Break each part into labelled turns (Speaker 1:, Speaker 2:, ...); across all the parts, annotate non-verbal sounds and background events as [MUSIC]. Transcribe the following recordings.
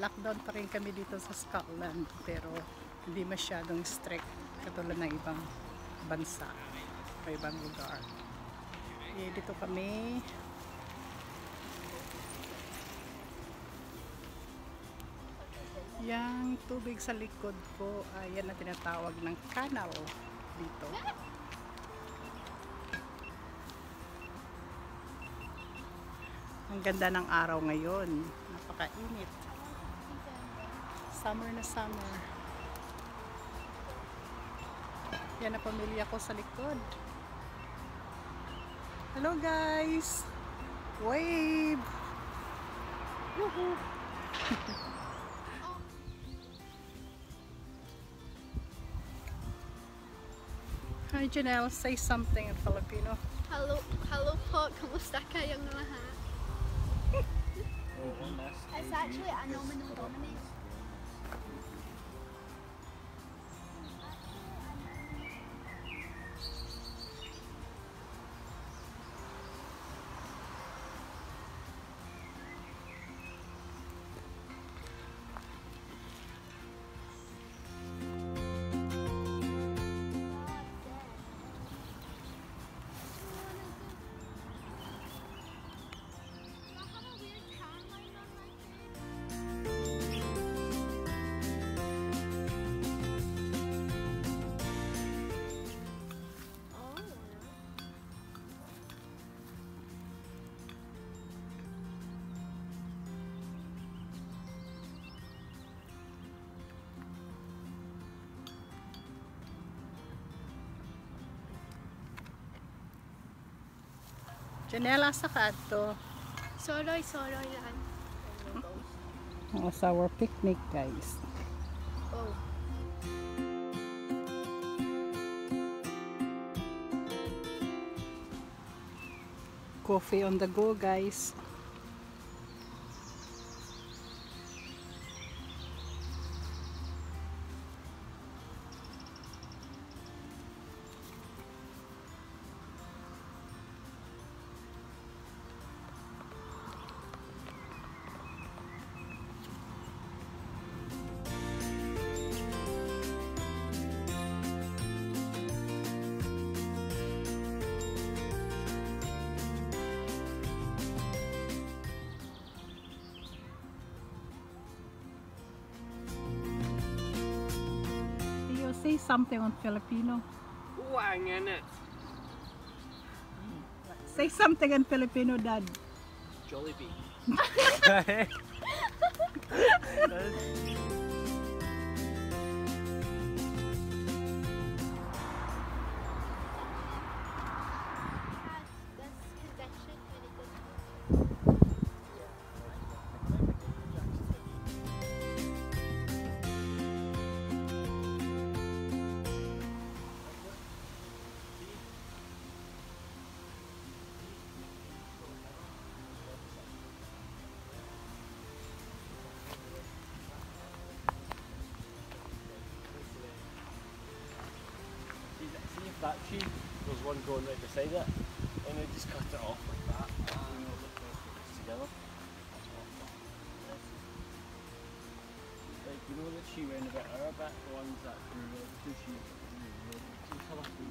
Speaker 1: lockdown pa rin kami dito sa Scotland pero hindi masyadong strict katulad ng ibang bansa o ibang lugar. Eh, dito kami Yang tubig sa likod ko ay yan na tinatawag ng canal dito. Ang ganda ng araw ngayon. Napakainit. Summer na summer. Yan na pamilya ko sa likod. Hello guys! Wave! Woohoo! [LAUGHS] Hi Janelle, say something in Filipino.
Speaker 2: Hello, hello po, kamusta kayong lahat? It's actually a nominal dominant.
Speaker 1: Janelle, asa ka to?
Speaker 2: Soroy, soroy lang.
Speaker 1: It's our picnic guys.
Speaker 2: Oh.
Speaker 1: Coffee on the go guys. Say something on Filipino.
Speaker 3: Wang in it. Eh.
Speaker 1: Say something in Filipino, Dad.
Speaker 3: Jollibee. [LAUGHS] [LAUGHS] that- that there's one going right beside it, and they just cut it off like that, and it's together. Like, you know the tree round about bit, the ones that grew, that grew, you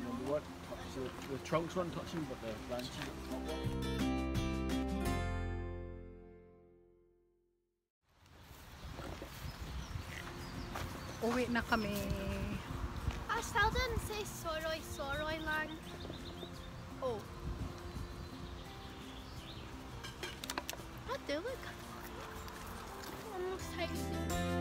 Speaker 3: you they weren't touch, the, trunks weren't touching, but the branches at the top.
Speaker 1: Uwi na kami.
Speaker 2: I didn't say soroy soroy lang. Oh. What do look? Almost time soon.